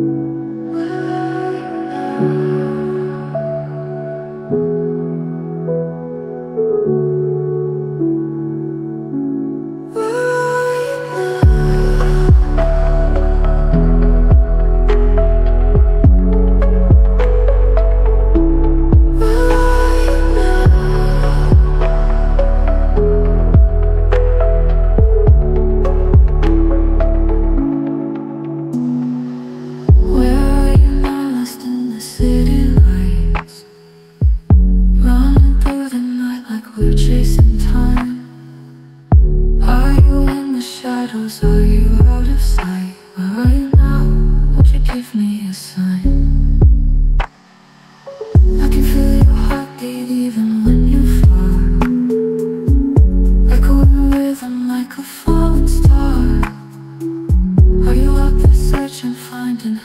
Música you out of sight Where are you now? Would you give me a sign? I can feel your heartbeat even when you're far Like a rhythm, like a falling star Are you out there searching, finding